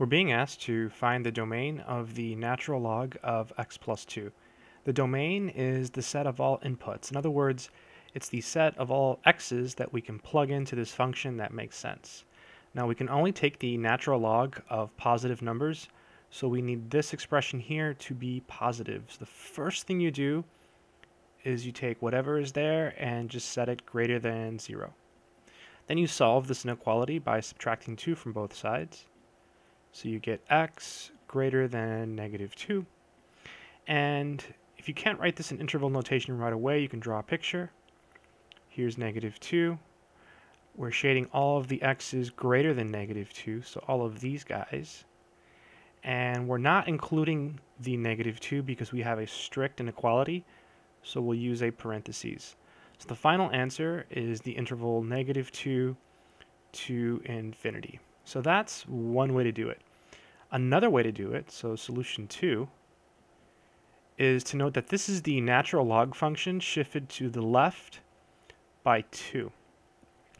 We're being asked to find the domain of the natural log of x plus 2. The domain is the set of all inputs. In other words, it's the set of all x's that we can plug into this function that makes sense. Now we can only take the natural log of positive numbers, so we need this expression here to be positive. So the first thing you do is you take whatever is there and just set it greater than 0. Then you solve this inequality by subtracting 2 from both sides. So you get x greater than negative 2. And if you can't write this in interval notation right away, you can draw a picture. Here's negative 2. We're shading all of the x's greater than negative 2, so all of these guys. And we're not including the negative 2 because we have a strict inequality, so we'll use a parentheses. So the final answer is the interval negative 2 to infinity. So that's one way to do it. Another way to do it, so solution 2, is to note that this is the natural log function shifted to the left by 2.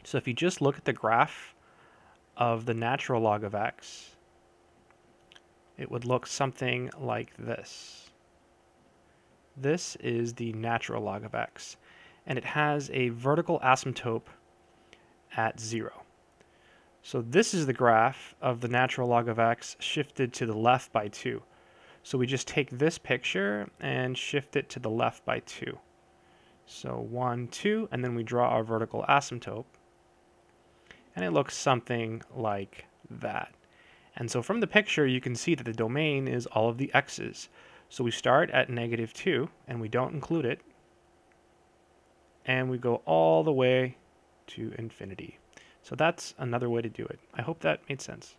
So if you just look at the graph of the natural log of x, it would look something like this. This is the natural log of x, and it has a vertical asymptote at 0. So this is the graph of the natural log of x shifted to the left by 2. So we just take this picture and shift it to the left by 2. So 1, 2, and then we draw our vertical asymptote. And it looks something like that. And so from the picture, you can see that the domain is all of the x's. So we start at negative 2, and we don't include it. And we go all the way to infinity. So that's another way to do it. I hope that made sense.